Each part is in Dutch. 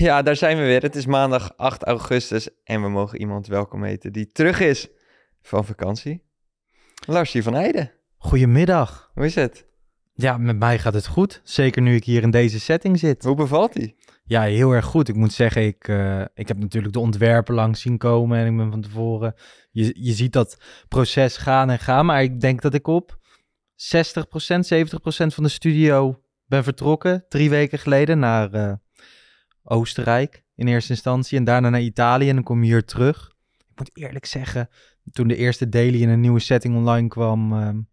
Ja, daar zijn we weer. Het is maandag 8 augustus en we mogen iemand welkom heten die terug is van vakantie. Larsje van Heijden, Goedemiddag. hoe is het? Ja, met mij gaat het goed. Zeker nu ik hier in deze setting zit. Hoe bevalt hij? Ja, heel erg goed. Ik moet zeggen, ik, eh, ik heb natuurlijk de ontwerpen langs zien komen en ik ben van tevoren... Je, je ziet dat proces gaan en gaan, maar ik denk dat ik op 60%, 70% van de studio ben vertrokken. Drie weken geleden naar eh, Oostenrijk in eerste instantie en daarna naar Italië en dan kom je hier terug. Ik moet eerlijk zeggen, toen de eerste daily in een nieuwe setting online kwam...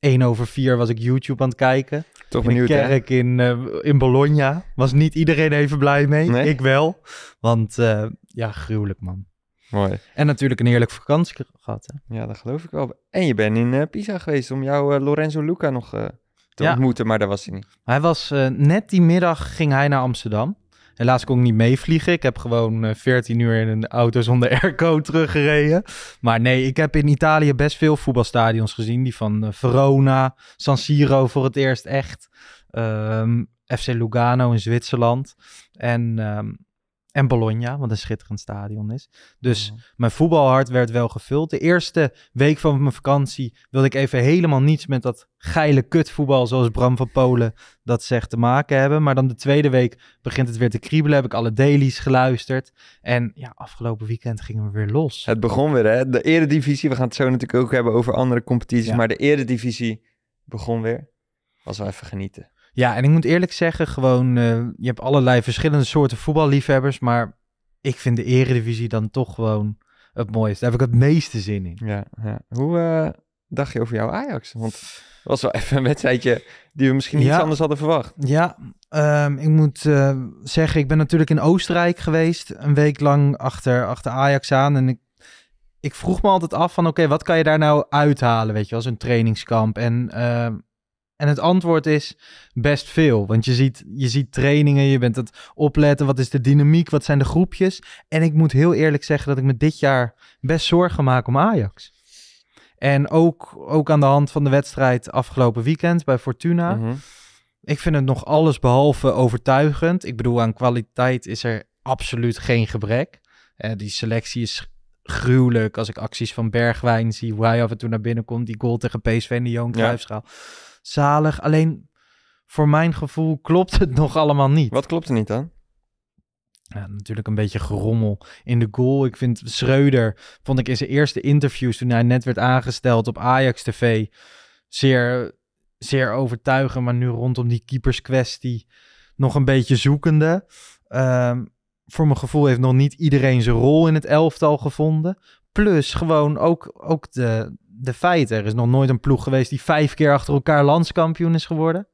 1 over 4 was ik YouTube aan het kijken. Toch In een benieuwd, hè? kerk in, eh, in Bologna. Was niet iedereen even blij mee. Nee? Ik wel. Want eh, ja, gruwelijk man. Mooi. En natuurlijk een heerlijke vakantie ge- gehad. Hè? Ja, dat geloof ik wel. En je bent in eh, Pisa geweest om jouw Lorenzo Luca nog te Ja. ontmoeten, maar daar was hij niet. Hij was net die middag ging hij naar Amsterdam. Helaas kon ik niet meevliegen. Ik heb gewoon eh 14 uur in een auto zonder airco teruggereden. Maar nee, ik heb in Italië best veel voetbalstadions gezien. Die van eh, Verona, San Siro voor het eerst echt. Ehm, FC Lugano in Zwitserland. En, ehm, en Bologna, wat een schitterend stadion is. Dus mijn voetbalhart werd wel gevuld. De eerste week van mijn vakantie wilde ik even helemaal niets met dat geile kutvoetbal, zoals Bram van Polen dat zegt, te maken hebben. Maar dan de tweede week begint het weer te kriebelen. Heb ik alle dailies geluisterd. En ja, afgelopen weekend gingen we weer los. Het begon weer, hè? De eredivisie, we gaan het zo natuurlijk ook hebben over andere competities, Ja. maar de eredivisie begon weer. Was wel even genieten. Ja, en ik moet eerlijk zeggen, gewoon, eh, je hebt allerlei verschillende soorten voetballiefhebbers. Maar ik vind de eredivisie dan toch gewoon het mooiste. Daar heb ik het meeste zin in. Ja, ja. Hoe eh, dacht je over jouw Ajax? Want het was wel even een wedstrijdje die we misschien niet Ja. anders hadden verwacht. Ja, ehm, ik moet eh, zeggen, ik ben natuurlijk in Oostenrijk geweest. Een week lang achter, achter Ajax aan. En ik, ik vroeg me altijd af van, oké, wat kan je daar nou uithalen, weet je, als een trainingskamp? En, ehm, en het antwoord is best veel. Want je ziet, je ziet trainingen, je bent het opletten. Wat is de dynamiek? Wat zijn de groepjes? En ik moet heel eerlijk zeggen dat ik me dit jaar best zorgen maak om Ajax. En ook, ook aan de hand van de wedstrijd afgelopen weekend bij Fortuna. Mhm. Ik vind het nog alles behalve overtuigend. Ik bedoel, aan kwaliteit is er absoluut geen gebrek. Eh, die selectie is gruwelijk. Als ik acties van Bergwijn zie, hoe hij af en toe naar binnen komt. Die goal tegen PSV en de Johan Ja. Cruijffschaal. Zalig. Alleen, voor mijn gevoel klopt het nog allemaal niet. Wat klopt er niet dan? Ja, natuurlijk een beetje gerommel in de goal. Ik vind Schreuder, vond ik in zijn eerste interviews toen hij net werd aangesteld op Ajax TV, zeer, zeer overtuigend. Maar nu rondom die keeperskwestie nog een beetje zoekende. Ehm, voor mijn gevoel heeft nog niet iedereen zijn rol in het elftal gevonden. Plus gewoon ook, ook de, de feiten. Er is nog nooit een ploeg geweest die vijf keer achter elkaar landskampioen is geworden.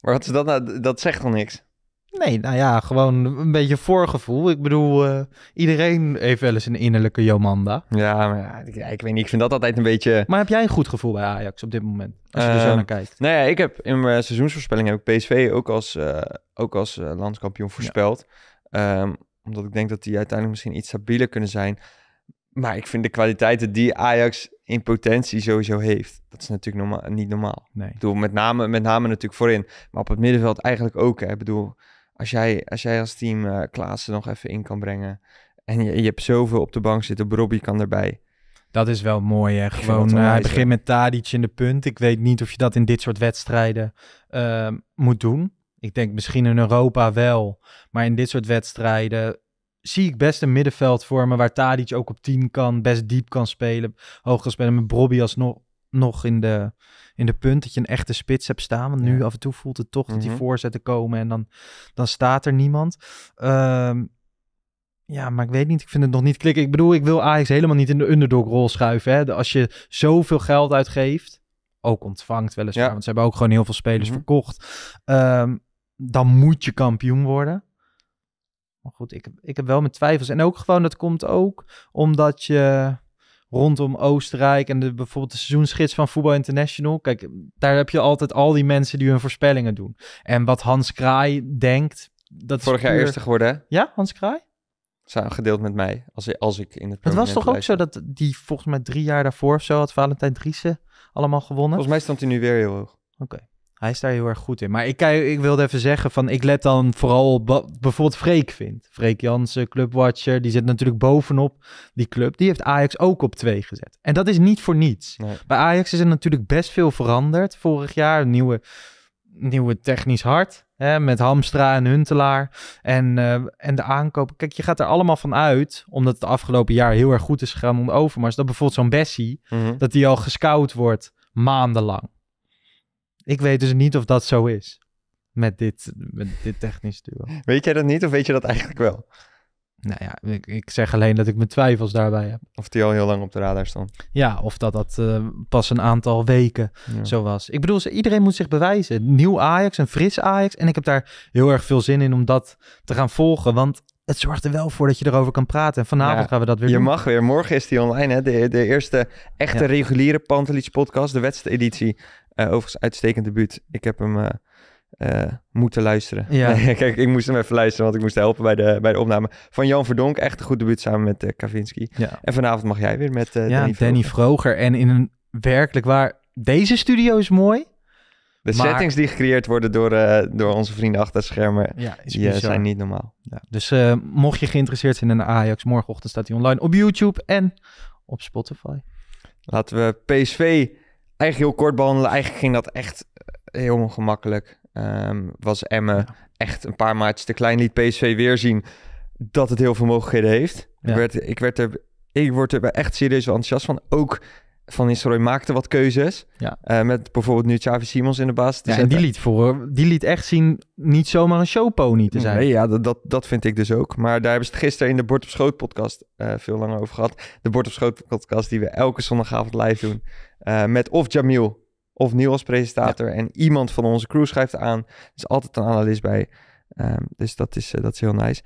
Maar wat is dat nou? Dat zegt toch niks? Nee, nou ja, gewoon een beetje voorgevoel. Ik bedoel, eh, iedereen heeft wel eens een innerlijke Jomanda. Ja, maar ja, ik, weet niet. Ik vind dat altijd een beetje... Maar heb jij een goed gevoel bij Ajax op dit moment? Als je er zo Ehm, naar kijkt. Nou ja, ik heb in mijn seizoensvoorspelling heb ik PSV ook als, eh, ook als eh, landskampioen voorspeld. Ehm, omdat ik denk dat die uiteindelijk misschien iets stabieler kunnen zijn. Maar ik vind de kwaliteiten die Ajax in potentie sowieso heeft, dat is natuurlijk normaal, niet normaal. Nee. Ik bedoel, met name, met name natuurlijk voorin, maar op het middenveld eigenlijk ook. Hè. Ik bedoel, als jij als, jij als team eh Klaassen nog even in kan brengen en je, je hebt zoveel op de bank zitten, Robbie kan erbij. Dat is wel mooi, hè? Gewoon, eh, hij onwijs, begint met Tadic in de punt. Ik weet niet of je dat in dit soort wedstrijden ehm, moet doen. Ik denk misschien in Europa wel. Maar in dit soort wedstrijden zie ik best een middenveld vormen... waar Tadic ook op 10 kan, best diep kan spelen. Hoog kan spelen met Bobby alsnog nog in de, in de punt. Dat je een echte spits hebt staan. Want nu Ja. af en toe voelt het toch dat die Mhm. voorzetten komen... en dan, dan staat er niemand. Ehm, ja, maar ik weet niet. Ik vind het nog niet klikken. Ik bedoel, ik wil Ajax helemaal niet in de underdog-rol schuiven. Hè. Als je zoveel geld uitgeeft, ook ontvangt weliswaar, Ja. want ze hebben ook gewoon heel veel spelers Mhm. verkocht. ehm, dan moet je kampioen worden. Maar goed, ik, ik heb wel mijn twijfels. En ook gewoon, dat komt ook omdat je rondom Oostenrijk en de, bijvoorbeeld de seizoensgids van Voetbal International. Kijk, daar heb je altijd al die mensen die hun voorspellingen doen. En wat Hans Kraai denkt, dat is Vorig jaar puur- eerste geworden, hè? Ja, Hans Kraai? Samen gedeeld met mij, als, als ik in het Het was toch ook zo dat die volgens mij drie jaar daarvoor of zo had Valentijn Driessen allemaal gewonnen? Volgens mij stond hij nu weer heel hoog. Oké. Hij is daar heel erg goed in. Maar ik, ik wilde even zeggen van ik let dan vooral op wat bijvoorbeeld Freek vindt. Freek Jansen, clubwatcher, die zit natuurlijk bovenop die club. Die heeft Ajax ook op twee gezet. En dat is niet voor niets. Nee. Bij Ajax is er natuurlijk best veel veranderd vorig jaar. Nieuwe, nieuwe technisch hart hè, met Hamstra en Huntelaar. En, eh, en de aankopen. Kijk, je gaat er allemaal van uit, omdat het afgelopen jaar heel erg goed is gegaan onder Overmars. Dat bijvoorbeeld zo'n Bessie, Mhm. dat die al gescout wordt maandenlang. Ik weet dus niet of dat zo is. Met dit, met dit technisch duo. Weet jij dat niet of weet je dat eigenlijk wel? Nou ja, ik, ik zeg alleen dat ik mijn twijfels daarbij heb. Of die al heel lang op de radar stond. Ja, of dat dat eh, pas een aantal weken Ja. zo was. Ik bedoel, iedereen moet zich bewijzen. Nieuw Ajax, een fris Ajax. En ik heb daar heel erg veel zin in om dat te gaan volgen. Want het zorgt er wel voor dat je erover kan praten. En vanavond Ja, gaan we dat weer Je doen. mag weer. Morgen is die online, hè? De, de eerste echte Ja. reguliere Pantelich podcast. De wedstrijdeditie. Eh overigens uitstekend debuut. Ik heb hem eh, eh, moeten luisteren. Ja. Nee, kijk, ik moest hem even luisteren, want ik moest helpen bij de, bij de opname. Van Jan Verdonk. Echt een goed debuut samen met Kavinski. Ja, En vanavond mag jij weer met ja Danny Danny, Vroger. En in een werkelijk waar... Deze studio is mooi. De maar- settings die gecreëerd worden door, door onze vrienden achter de schermen... Ja, Die zijn niet normaal. Ja, dus mocht je geïnteresseerd zijn in Ajax, morgenochtend staat hij online op YouTube en op Spotify. Laten we PSV eigenlijk heel kort behandelen. Eigenlijk ging dat echt eh, heel ongemakkelijk. Ehm, was Emmen Ja. echt een paar maatjes te klein. Liet PSV weer zien dat het heel veel mogelijkheden heeft. Ja. Ik, werd, ik, werd er, ik word er echt serieus enthousiast van. Ook Van Nistelrooy maakte wat keuzes. Ja. Eh, met bijvoorbeeld nu Xavi Simons in de baas Ja, en die liet, voor, die liet echt zien niet zomaar een showpony te zijn. Nee, ja, dat, dat, dat vind ik dus ook. Maar daar hebben ze het gisteren in de Bord op Schoot podcast eh, veel langer over gehad. De Bord op Schoot podcast die we elke zondagavond live doen. Eh, met of Jamil of Neil als presentator. En iemand van onze crew schrijft aan. Er is altijd een analist bij. Ehm, dus dat is, dat is heel nice.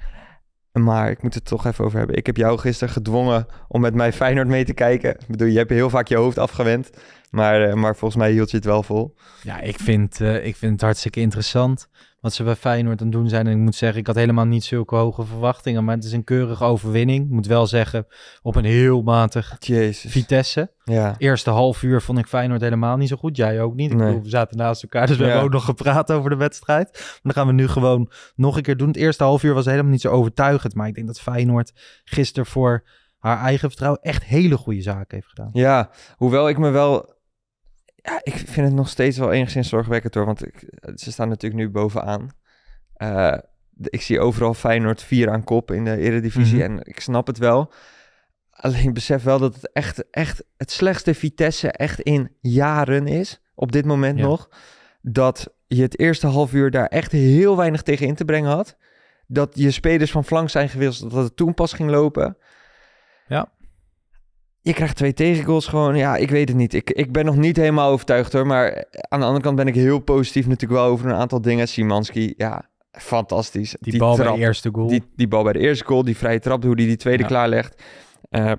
Maar ik moet het toch even over hebben. Ik heb jou gisteren gedwongen om met mij Feyenoord mee te kijken. Ik bedoel, je hebt heel vaak je hoofd afgewend. Maar, eh, maar volgens mij hield je het wel vol. Ja, ik vind, eh, ik vind het hartstikke interessant wat ze bij Feyenoord aan het doen zijn. En ik moet zeggen, ik had helemaal niet zulke hoge verwachtingen. Maar het is een keurige overwinning. Ik moet wel zeggen, op een heel matig Jezus. Vitesse. Ja. Eerste half uur vond ik Feyenoord helemaal niet zo goed. Jij ook niet. Ik Nee. bedoel, we zaten naast elkaar, dus we Ja. hebben ook nog gepraat over de wedstrijd. Maar dan gaan we nu gewoon nog een keer doen. Het eerste half uur was helemaal niet zo overtuigend. Maar ik denk dat Feyenoord gisteren voor haar eigen vertrouwen echt hele goede zaken heeft gedaan. Ja, hoewel ik me wel... Ja, ik vind het nog steeds wel enigszins zorgwekkend hoor. Want ik, ze staan natuurlijk nu bovenaan. Eh, ik zie overal Feyenoord 4 aan kop in de Eredivisie. Mhm. En ik snap het wel. Alleen besef wel dat het echt, echt het slechtste Vitesse echt in jaren is. Op dit moment Ja. nog. Dat je het eerste half uur daar echt heel weinig tegen in te brengen had. Dat je spelers van flank zijn gewisseld. Dat het toen pas ging lopen. Ja. Je krijgt twee tegengoals gewoon. Ja, ik weet het niet. Ik, ik ben nog niet helemaal overtuigd hoor. Maar aan de andere kant ben ik heel positief natuurlijk wel over een aantal dingen. Simanski, ja, fantastisch. Die, bal bij de eerste goal. die, die bal bij de eerste goal, die vrije trap, hoe die die tweede Ja. klaarlegt. Eh,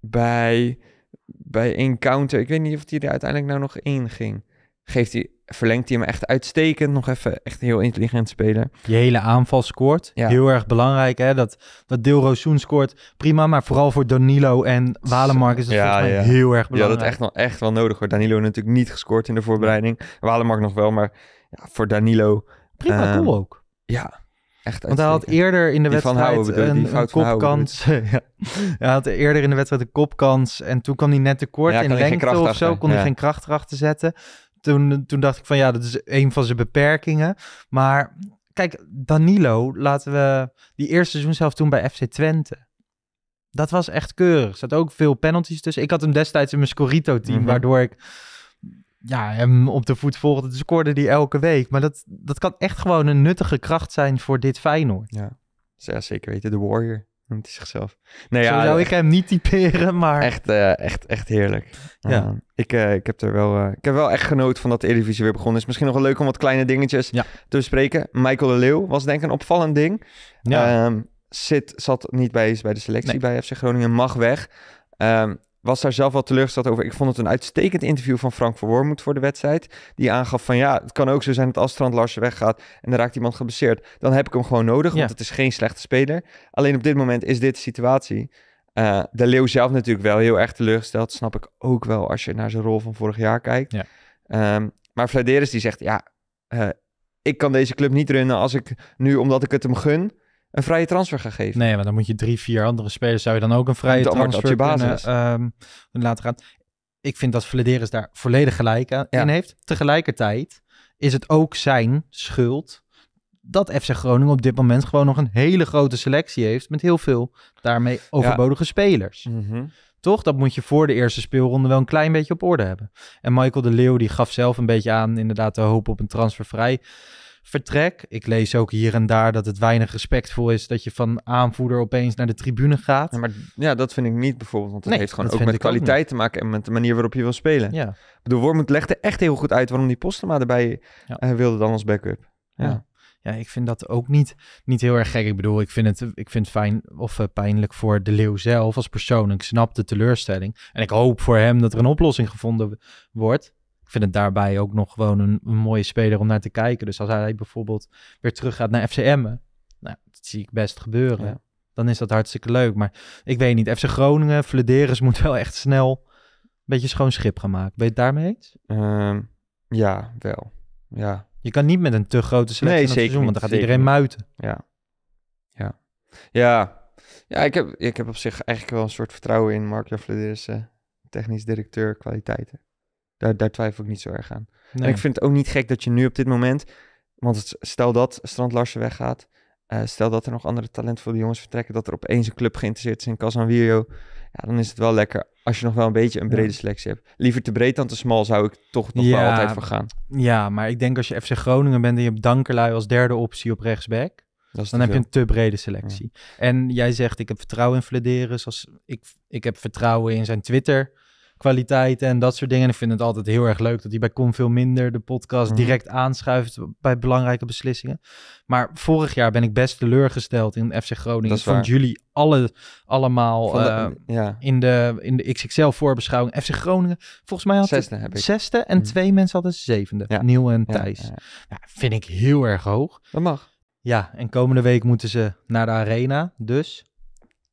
bij, bij Encounter, ik weet niet of hij er uiteindelijk nou nog in ging. Geeft hij, verlengt hij hem echt uitstekend. Nog even echt heel intelligent spelen. Je hele aanval scoort. Ja. Heel erg belangrijk hè. Dat, dat Soen scoort. Prima, maar vooral voor Danilo en Walemark is het Ja, volgens mij ja. heel erg Ja, dat belangrijk. echt wel, echt wel nodig hoor. Danilo natuurlijk niet gescoord in de voorbereiding. Walemark nog wel, maar ja, voor Danilo, Prima Ehm, goal ook. ja, echt Want hij had eerder in de Die wedstrijd bedoel een, kopkans. ja. Hij had eerder in de wedstrijd een kopkans. En toen kwam hij net tekort Ja, in lengte of zo. Kon hij geen kracht erachter zetten. Toen, toen dacht ik van ja, dat is een van zijn beperkingen. Maar kijk, Danilo, laten we... Die eerste seizoen zelf toen bij FC Twente. Dat was echt keurig. Er zaten ook veel penalties tussen. Ik had hem destijds in mijn Scorito-team, Mhm. waardoor ik ja, hem op de voet volgde. Dus scoorde die elke week. Maar dat, dat kan echt gewoon een nuttige kracht zijn voor dit Feyenoord. Ja, ja zeker weten. De Warrior noemt hij zichzelf. Nee, Zo ja, zou ik hem niet typeren, maar... Echt, eh, echt, echt heerlijk. Ja. Ik, eh, ik, heb er wel, eh, ik heb wel echt genoten van dat de Eredivisie weer begonnen is. Misschien nog wel leuk om wat kleine dingetjes Ja. te bespreken. Michael de Leeuw was denk ik een opvallend ding. Ja, Ehm, zit, zat niet bij, bij de selectie Nee. bij FC Groningen, mag weg. Ehm, was daar zelf wel teleurgesteld over. Ik vond het een uitstekend interview van Frank Verwormoed voor de wedstrijd. Die aangaf van ja, het kan ook zo zijn dat als Strand Larsen weggaat en er raakt iemand geblesseerd, dan heb ik hem gewoon nodig, want Ja. het is geen slechte speler. Alleen op dit moment is dit de situatie. Eh, de Leeuw zelf natuurlijk wel heel erg teleurgesteld. Snap ik ook wel als je naar zijn rol van vorig jaar kijkt. Ja. Ehm, Maar Vladeris die zegt, ja, eh, ik kan deze club niet runnen als ik nu, omdat ik het hem gun, een vrije transfer ga geven. Nee, maar dan moet je drie, vier andere spelers, zou je dan ook een vrije Dan transfer je kunnen basis. ehm, laten gaan. Ik vind dat Vladeris daar volledig gelijk aan Ja. in heeft. Tegelijkertijd is het ook zijn schuld dat FC Groningen op dit moment gewoon nog een hele grote selectie heeft met heel veel daarmee overbodige spelers. Mhm. Toch? Dat moet je voor de eerste speelronde wel een klein beetje op orde hebben. En Michael de Leeuw die gaf zelf een beetje aan inderdaad de hoop op een transfervrij vertrek. Ik lees ook hier en daar dat het weinig respectvol is dat je van aanvoerder opeens naar de tribune gaat. Ja, maar ja, dat vind ik niet bijvoorbeeld, want dat Nee, heeft gewoon dat ook met ook kwaliteit te maken en met de manier waarop je wil spelen. Ja. Ik bedoel, Wormoed legde echt heel goed uit waarom die Postema erbij Ja. eh, wilde dan als backup. Ja. Ja. Ja, ik vind dat ook niet, niet heel erg gek. Ik bedoel, ik vind het, ik vind het fijn of eh, pijnlijk voor de Leeuw zelf als persoon. Ik snap de teleurstelling. En ik hoop voor hem dat er een oplossing gevonden wordt. Ik vind het daarbij ook nog gewoon een, een mooie speler om naar te kijken. Dus als hij bijvoorbeeld weer terug gaat naar FCM, nou, dat zie ik best gebeuren. Ja. Dan is dat hartstikke leuk. Maar ik weet niet, FC Groningen, Flederis moet wel echt snel een beetje schoon schip gaan maken. Ben je het daarmee eens? Ehm, ja, wel. Ja, Je kan niet met een te grote selectie Nee, seizoen, want dan gaat iedereen niet. muiten. ja. Ja. Ja, ja ik, heb, ik heb op zich eigenlijk wel een soort vertrouwen in Mark Vladeris, eh technisch directeur kwaliteiten. Daar, daar twijfel ik niet zo erg aan. En ik vind het ook niet gek dat je nu op dit moment, want stel dat Strand Larsen weggaat, eh, stel dat er nog andere talentvolle jongens vertrekken, dat er opeens een club geïnteresseerd is in Casanvirio, ja, dan is het wel lekker als je nog wel een beetje een brede selectie hebt. Liever te breed dan te smal zou ik toch nog wel altijd voor gaan. Ja, maar ik denk als je FC Groningen bent en je hebt Dankerlui als derde optie op rechtsback, dan heb je een te brede selectie. En jij zegt, ik heb vertrouwen in Flederis. Als, ik, ik heb vertrouwen in zijn Twitter kwaliteiten en dat soort dingen. En ik vind het altijd heel erg leuk dat hij bij Kom Veel Minder de podcast Mhm. direct aanschuift bij belangrijke beslissingen. Maar vorig jaar ben ik best teleurgesteld in FC Groningen. Waar. jullie alle, allemaal Van de- eh, ja, in, de, in de XXL voorbeschouwing. FC Groningen, volgens mij had zesde heb ik. zesde en Mhm. twee mensen hadden zevende. Ja. Niel en Thijs. ja, Ja, vind ik heel erg hoog. dat mag. Ja, en komende week moeten ze naar de arena. Dus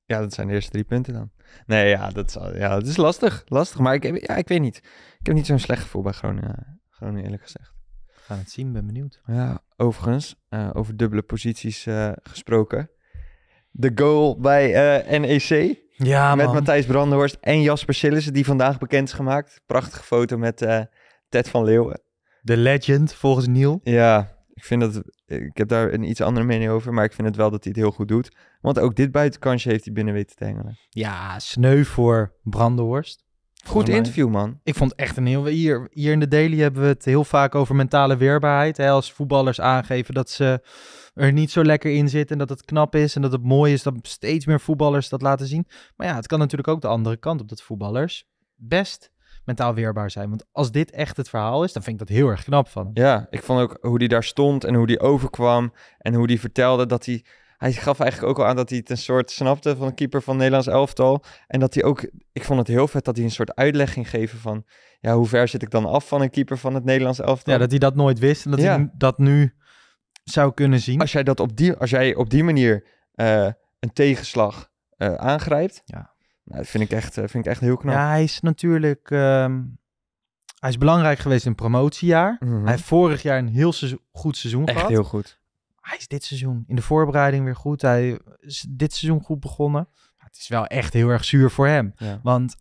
Ja, dat zijn de eerste drie punten dan. Nee, ja, dat is, ja, dat is lastig. Lastig, maar ik, heb- ja, ik weet niet. Ik heb niet zo'n slecht gevoel bij Groningen, Groningen eerlijk gezegd. we gaan het zien, ben benieuwd. Ja, overigens, eh, over dubbele posities eh, gesproken. De goal bij eh, NEC Ja, met man. Matthijs Brandenhorst en Jasper Sillissen, die vandaag bekend is gemaakt. Prachtige foto met Ted van Leeuwen. De legend, volgens Niel. Ja, ik vind dat, ik heb daar een iets andere mening over, maar ik vind het wel dat hij het heel goed doet. Want ook dit buitenkansje heeft hij binnen weten te hengelen. Ja, sneu voor Brandenhorst. Goed interview, man. Ik vond echt een heel... Hier, hier in de Daily hebben we het heel vaak over mentale weerbaarheid. Hè? Als voetballers aangeven dat ze er niet zo lekker in zitten... en dat het knap is en dat het mooi is dat steeds meer voetballers dat laten zien. Maar ja, het kan natuurlijk ook de andere kant op dat voetballers best mentaal weerbaar zijn. Want als dit echt het verhaal is, dan vind ik dat heel erg knap van hem. Ja, ik vond ook hoe hij daar stond en hoe hij overkwam en hoe hij vertelde dat hij... Hij gaf eigenlijk ook al aan dat hij het een soort snapte van een keeper van Nederlands elftal. En dat hij ook... Ik vond het heel vet dat hij een soort uitleg ging geven van... Ja, hoe ver zit ik dan af van een keeper van het Nederlands elftal? Ja, dat hij dat nooit wist en dat Ja. hij dat nu zou kunnen zien. als, jij dat op die, als jij op die manier eh, een tegenslag eh, aangrijpt... Ja. Nou, dat vind ik echt, eh, vind ik echt heel knap. Ja, hij is natuurlijk... ehm, hij is belangrijk geweest in het promotiejaar. Mhm. Hij heeft vorig jaar een heel seizoen, goed seizoen Echt gehad. heel goed. Hij is dit seizoen in de voorbereiding weer goed. Hij is dit seizoen goed begonnen. Maar het is wel echt heel erg zuur voor hem. Ja. Want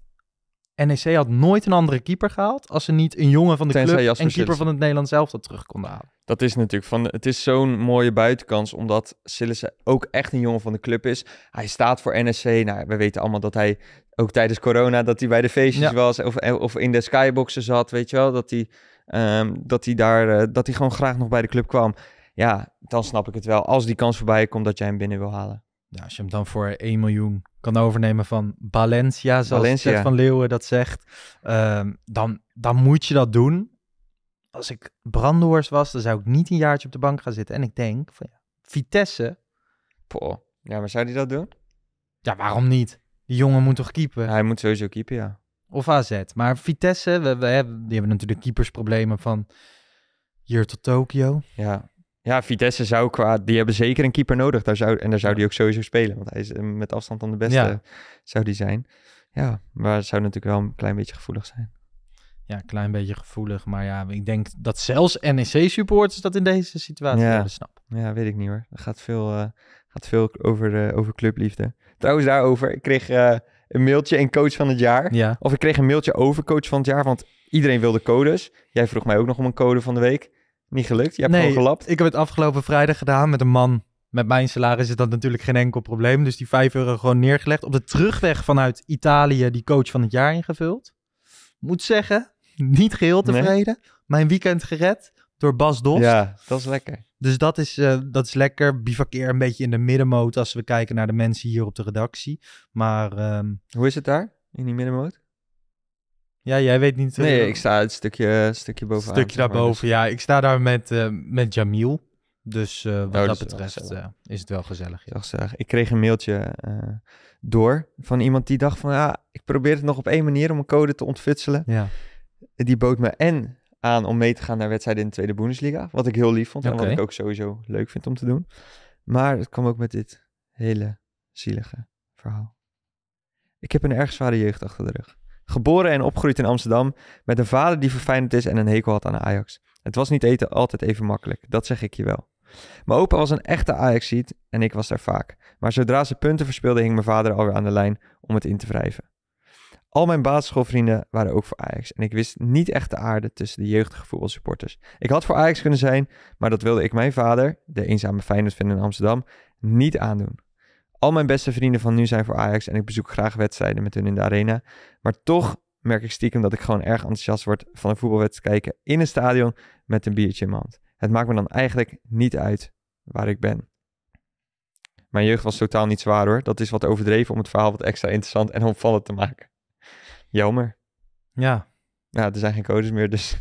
NEC had nooit een andere keeper gehaald... als ze niet een jongen van de Tenzij club Jasper en keeper Sillissen. van het Nederlands elftal terug konden halen. Dat is natuurlijk van. Het is zo'n mooie buitenkans, omdat Sillissen ook echt een jongen van de club is. Hij staat voor NSC. Nou, we weten allemaal dat hij ook tijdens corona dat hij bij de feestjes Ja. was of, of in de skyboxen zat, weet je wel, dat hij, ehm, dat hij daar, eh, dat hij gewoon graag nog bij de club kwam. Ja, dan snap ik het wel. Als die kans voorbij komt, dat jij hem binnen wil halen. Ja, als je hem dan voor 1 miljoen kan overnemen van Valencia, zoals Valencia. Van Leeuwen dat zegt, ehm, dan, dan moet je dat doen. Als ik Brandoors was, dan zou ik niet een jaartje op de bank gaan zitten. En ik denk, van, ja, Vitesse, Poh. Ja, maar zou hij dat doen? ja, waarom niet? Die jongen moet toch keepen? Hij moet sowieso keeper, ja. Of AZ. Maar Vitesse, we, we hebben, die hebben natuurlijk keepersproblemen van hier tot Tokio. Ja. Ja, Vitesse zou qua... Die hebben zeker een keeper nodig. Daar zou, en daar zou die ook sowieso spelen. Want hij is eh, met afstand dan de beste, Ja. zou die zijn. Ja, maar het zou natuurlijk wel een klein beetje gevoelig zijn. Ja, een klein beetje gevoelig. Maar ja, ik denk dat zelfs NEC-supporters dat in deze situatie Ja. snappen. Ja, weet ik niet hoor. Er gaat veel, eh, gaat veel over, eh, over clubliefde. Trouwens, daarover. Ik kreeg een mailtje in coach van het jaar. Ja. Of ik kreeg een mailtje over coach van het jaar, want iedereen wilde codes. Jij vroeg mij ook nog om een code van de week. Niet gelukt. Je hebt Nee, gewoon gelapt. Ik heb het afgelopen vrijdag gedaan met een man. Met mijn salaris is dat natuurlijk geen enkel probleem. Dus die 5 euro gewoon neergelegd. Op de terugweg vanuit Italië die coach van het jaar ingevuld. Moet zeggen, niet geheel Nee. tevreden. Mijn weekend gered door Bas Dos. Ja, dat is lekker. Dus dat is, eh, dat is lekker. Bivakkeer een beetje in de middenmoot als we kijken naar de mensen hier op de redactie. Maar ehm, Hoe is het daar? In die middenmoot? Ja, jij weet niet... eh, Nee, ik sta het stukje, een stukje een bovenaan. stukje maar, daarboven. Ja, ik sta daar met, eh, met Jamil. Dus eh, wat Oh, dat dat is betreft eh, is het wel gezellig. dus Ja. Ik kreeg een mailtje eh, door van iemand die dacht van... Ja, ik probeer het nog op één manier om een code te ontfutselen. ja. Die bood me en aan om mee te gaan naar wedstrijden in de Tweede Bundesliga. Wat ik heel lief vond en wat ik ook sowieso leuk vind om te doen. Maar het kwam ook met dit hele zielige verhaal. Ik heb een erg zware jeugd achter de rug. Geboren en opgegroeid in Amsterdam met een vader die verfijnd is en een hekel had aan Ajax. Het was niet eten altijd even makkelijk, dat zeg ik je wel. Mijn opa was een echte Ajax-ziet en ik was daar vaak. Maar zodra ze punten verspeelde hing mijn vader alweer aan de lijn om het in te wrijven. Al mijn basisschoolvrienden waren ook voor Ajax en ik wist niet echt de aarde tussen de jeugdige voetbalsupporters. Ik had voor Ajax kunnen zijn, maar dat wilde ik mijn vader, de eenzame Feyenoord-fan in Amsterdam, niet aandoen. Al mijn beste vrienden van nu zijn voor Ajax en ik bezoek graag wedstrijden met hun in de arena. Maar toch merk ik stiekem dat ik gewoon erg enthousiast word van een voetbalwedstrijd kijken in een stadion met een biertje in mijn hand. Het maakt me dan eigenlijk niet uit waar ik ben. Mijn jeugd was totaal niet zwaar hoor. Dat is wat overdreven om het verhaal wat extra interessant en opvallend te maken. Jammer. ja, Ja, er zijn geen codes meer, dus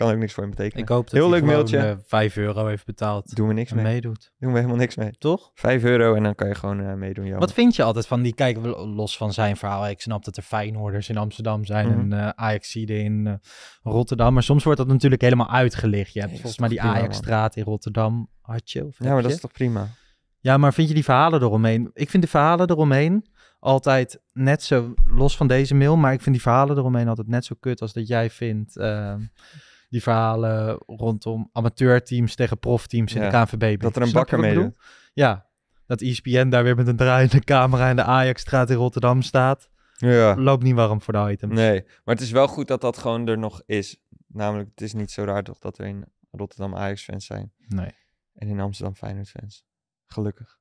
kan ook niks voor je betekenen. ik hoop dat Heel leuk gewoon, mailtje. eh, 5 euro heeft betaald Doen we niks mee. meedoet. Doen we helemaal niks mee. Toch? Vijf euro en dan kan je gewoon eh, meedoen, jammer. Wat vind je altijd van die, kijken we los van zijn verhaal. Ik snap dat er Feyenoorders in Amsterdam zijn Mhm. en eh Ajaxiden in Rotterdam. Maar soms wordt dat natuurlijk helemaal uitgelicht. Je hebt Nee, volgens mij die. Ajaxstraat in Rotterdam. Had je? Of Ja, maar dat is toch prima? Ja, maar vind je die verhalen eromheen? Ik vind de verhalen eromheen altijd net zo, los van deze mail, maar ik vind die verhalen eromheen altijd net zo kut als dat jij vindt. ehm, die verhalen rondom amateurteams tegen profteams in Ja, de KNVB. dat er een bakker meedoet. bedoel? Ja, dat ESPN daar weer met een draaiende camera in de Ajaxstraat in Rotterdam staat. Ja. Loopt niet warm voor de items. Nee, maar het is wel goed dat dat gewoon er nog is. Namelijk, het is niet zo raar toch dat er in Rotterdam Ajax-fans zijn Nee, en in Amsterdam Feyenoord-fans. Gelukkig.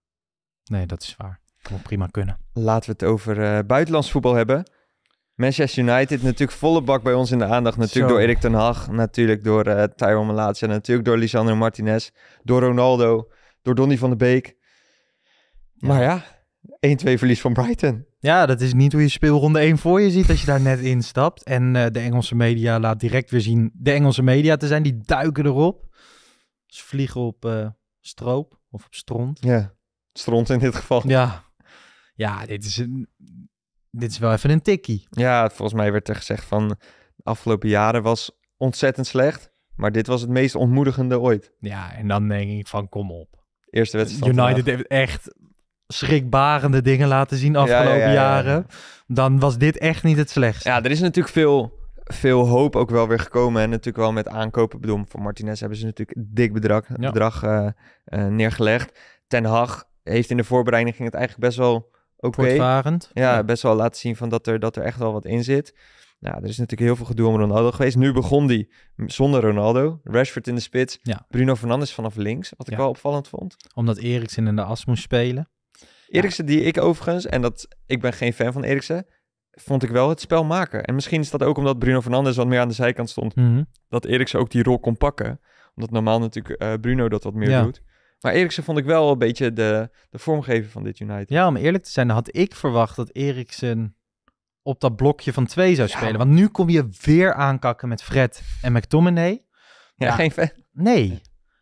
nee, dat is waar. Moet prima kunnen. Laten we het over eh, buitenlands voetbal hebben. Manchester United natuurlijk volle bak bij ons in de aandacht. Natuurlijk Zo. door Erik ten Hag, natuurlijk door eh Tyrone Malacia, natuurlijk door Lisandro Martinez, door Ronaldo, door Donny van de Beek. Maar ja, 1-2 verlies van Brighton. Ja, dat is niet hoe je speelronde 1 voor je ziet als je daar net instapt. En eh, de Engelse media laat direct weer zien de Engelse media te zijn. Die duiken erop. Ze vliegen op eh, stroop of op stront. Ja, stront in dit geval. Ja, ja dit, is een, dit is wel even een tikkie. Ja, volgens mij werd er gezegd van de afgelopen jaren was ontzettend slecht. Maar dit was het meest ontmoedigende ooit. Ja, en dan denk ik van kom op. Eerste wedstrijd. United heeft echt schrikbarende dingen laten zien de Ja, ja, afgelopen ja, ja. jaren. Dan was dit echt niet het slechtste. Ja, er is natuurlijk veel, veel hoop ook wel weer gekomen. En natuurlijk wel met aankopen. Bedoel, voor Martinez hebben ze natuurlijk een dik bedrag, Ja. bedrag eh, eh, neergelegd. Ten Hag heeft in de voorbereiding ging het eigenlijk best wel oké. Ja, best wel laten zien van dat er, dat er echt wel wat in zit. Nou, er is natuurlijk heel veel gedoe om Ronaldo geweest. Nu begon die zonder Ronaldo. Rashford in de spits. Ja. Bruno Fernandes vanaf links, wat ik Ja. wel opvallend vond. Omdat Eriksen in de as moest spelen. Eriksen, die ik overigens, en dat, ik ben geen fan van Eriksen, vond ik wel het spel maken. En misschien is dat ook omdat Bruno Fernandes wat meer aan de zijkant stond, Mhm. dat Eriksen ook die rol kon pakken. Omdat normaal natuurlijk eh, Bruno dat wat meer doet. Maar Eriksen vond ik wel een beetje de, de vormgever van dit United. Ja, om eerlijk te zijn, had ik verwacht dat Eriksen op dat blokje van twee zou Ja. spelen. Want nu kom je weer aankakken met Fred en McTominay. Ja, Ja. geen fan. Nee.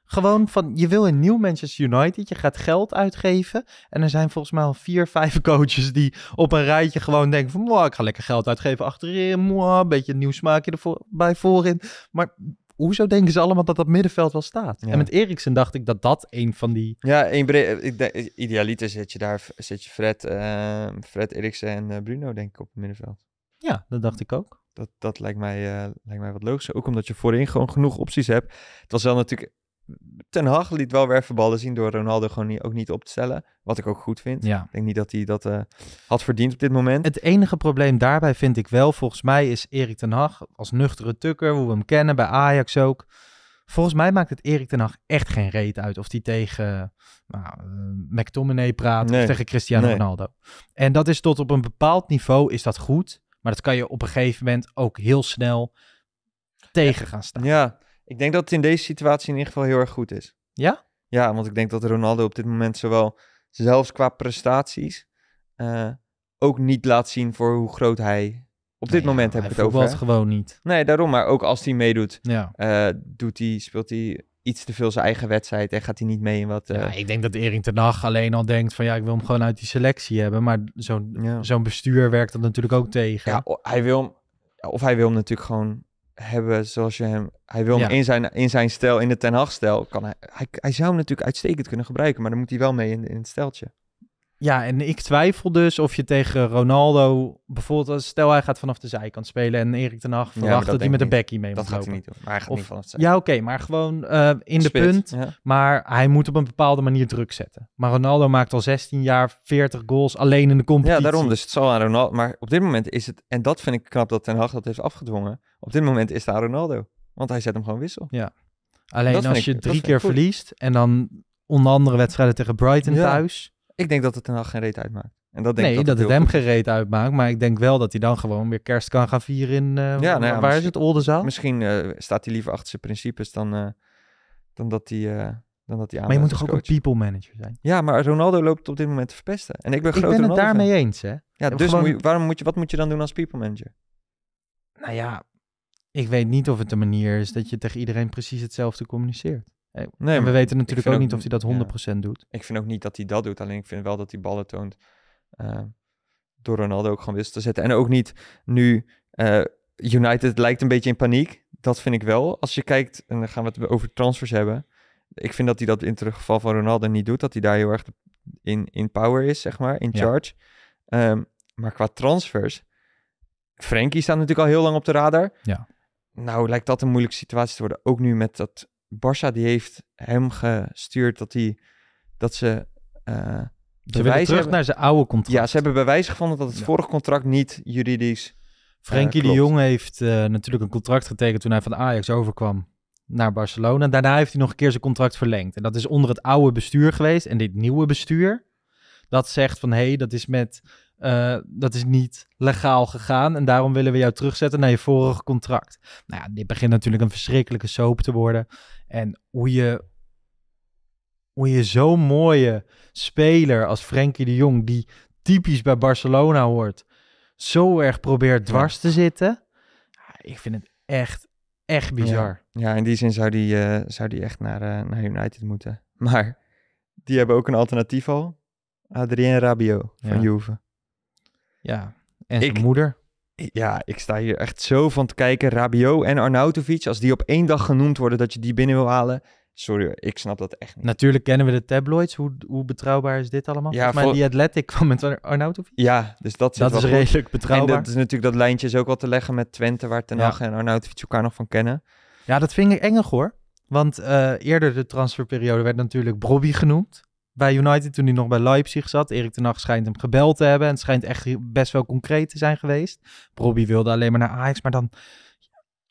Gewoon van, je wil een nieuw Manchester United, je gaat geld uitgeven. En er zijn volgens mij al vier, vijf coaches die op een rijtje gewoon denken van... "Mwah, ik ga lekker geld uitgeven achterin, mwah, een beetje een nieuw smaakje ervoor, bij voorin. Maar hoezo denken ze allemaal dat dat middenveld wel staat? Ja. En met Eriksen dacht ik dat dat een van die... Ja, bre- ik denk, idealiter zit je daar, zit je Fred, eh, Fred Eriksen en eh, Bruno denk ik op het middenveld. Ja, dat dacht ik ook. Dat, dat lijkt, mij, eh, lijkt mij wat logisch. Ook omdat je voorin gewoon genoeg opties hebt. Het was wel natuurlijk... Ten Hag liet wel weer even ballen zien door Ronaldo gewoon niet, ook niet op te stellen. Wat ik ook goed vind. Ja. Ik denk niet dat hij dat eh, had verdiend op dit moment. Het enige probleem daarbij vind ik wel, volgens mij is Erik ten Hag als nuchtere tukker, hoe we hem kennen, bij Ajax ook. Volgens mij maakt het Erik ten Hag echt geen reet uit of hij tegen nou, eh, McTominay praat Nee. of tegen Cristiano Nee. Ronaldo. En dat is tot op een bepaald niveau is dat goed, maar dat kan je op een gegeven moment ook heel snel tegen gaan staan. Ja, ik denk dat het in deze situatie in ieder geval heel erg goed is. Ja? Ja, want ik denk dat Ronaldo op dit moment zowel zelfs qua prestaties eh, ook niet laat zien voor hoe groot hij op dit moment heb ik hij het over. hè? gewoon niet. Nee, daarom. Maar ook als hij meedoet, Ja. eh, doet hij, speelt hij iets te veel zijn eigen wedstrijd en gaat hij niet mee in wat. eh, ja, ik denk dat Erik ten Hag alleen al denkt van ja, ik wil hem gewoon uit die selectie hebben, maar zo'n ja. zo'n bestuur werkt dat natuurlijk ook tegen. Ja, hij wil hem, of hij wil hem natuurlijk gewoon hebben zoals je hem... Hij wil hem Ja. in zijn, in zijn stijl, in de Ten Hag-stijl. Kan hij, hij, hij zou hem natuurlijk uitstekend kunnen gebruiken, maar dan moet hij wel mee in, in het steltje. Ja, en ik twijfel dus of je tegen Ronaldo, bijvoorbeeld, stel hij gaat vanaf de zijkant spelen en Erik ten Hag verwacht dat dat, hij met een bekkie mee Dat moet gaat hij lopen. niet doen. Maar hij gaat Of- niet van het Ja, oké, maar gewoon eh, in de punt. Ja. Maar hij moet op een bepaalde manier druk zetten. Maar Ronaldo maakt al 16 jaar 40 goals alleen in de competitie. Ja, daarom. Dus het zal aan Ronaldo. Maar op dit moment is het, en dat vind ik knap dat Ten Hag dat heeft afgedwongen. Op dit moment is het aan Ronaldo. Want hij zet hem gewoon wissel. Alleen dat vind als ik- je dat drie keer verliest en dan onder andere wedstrijden tegen Brighton Ja. thuis. Ik denk dat het Hag geen reet uitmaakt. En dat denk nee, ik dat, het heel hem gereed uitmaakt. Maar ik denk wel dat hij dan gewoon weer kerst kan gaan vieren in... eh, nou ja, waar is misschien- het? Oldenzaal? Misschien eh, staat hij liever achter zijn principes dan, eh, dan dat hij... eh, dan dat hij Maar je moet toch ook een people manager zijn? Ja, maar Ronaldo loopt op dit moment te verpesten. En ik ben Ik groot ben het daarmee eens, hè. Ja, dus Gewoon- moet je, waarom moet je, wat moet je dan doen als people manager? Nou ja, ik weet niet of het een manier is dat je tegen iedereen precies hetzelfde communiceert. Eh, Nee, we weten natuurlijk ook ook niet of hij dat ja. 100% doet. Ik vind ook niet dat hij dat doet. Alleen ik vind wel dat hij ballen toont eh, door Ronaldo ook gewoon wist te zetten. En ook niet nu eh, United lijkt een beetje in paniek. Dat vind ik wel. Als je kijkt, en dan gaan we het over transfers hebben. Ik vind dat hij dat in het geval van Ronaldo niet doet. Dat hij daar heel erg in, in power is, zeg maar, in Ja. charge. Ehm, maar qua transfers, Frenkie staat natuurlijk al heel lang op de radar. Ja. Nou, lijkt dat een moeilijke situatie te worden. Ook nu met dat Barça, die heeft hem gestuurd dat, hij, dat ze uh, Ze willen bewijs terug hebben. naar zijn oude contract. Ja, ze hebben bewijs gevonden dat het Ja. vorige contract niet juridisch... Frenkie de. Jong heeft eh, natuurlijk een contract getekend toen hij van Ajax overkwam naar Barcelona. Daarna heeft hij nog een keer zijn contract verlengd. En dat is onder het oude bestuur geweest. En dit nieuwe bestuur, dat zegt van hé, hey, dat is met... eh, dat is niet legaal gegaan en daarom willen we jou terugzetten naar je vorige contract. Nou ja, dit begint natuurlijk een verschrikkelijke soap te worden. En hoe je, hoe je zo'n mooie speler als Frenkie de Jong, die typisch bij Barcelona hoort, zo erg probeert dwars te zitten. Ik vind het echt, echt bizar. Ja, in die zin zou die, eh, zou die echt naar, eh, naar United moeten. Maar die hebben ook een alternatief al. Adrien Rabiot van Ja. Juve. Ja, en zijn Ik- moeder. Ja, ik sta hier echt zo van te kijken. Rabiot en Arnautovic, als die op één dag genoemd worden dat je die binnen wil halen. Sorry, ik snap dat echt niet. Natuurlijk kennen we de tabloids. Hoe, hoe betrouwbaar is dit allemaal? Ja, vol- die Athletic kwam met Ar- Arnautovic. Ja, dus dat Dat is goed. redelijk En betrouwbaar. dat is natuurlijk dat lijntje is ook wel te leggen met Twente, waar Ten Ja. En Arnautovic elkaar nog van kennen. Ja, dat vind ik engig hoor. Want eh, eerder de transferperiode werd natuurlijk Brobby genoemd. Bij United toen hij nog bij Leipzig zat. Erik ten Hag schijnt hem gebeld te hebben. En het schijnt echt best wel concreet te zijn geweest. Brobby wilde alleen maar naar Ajax. Maar dan,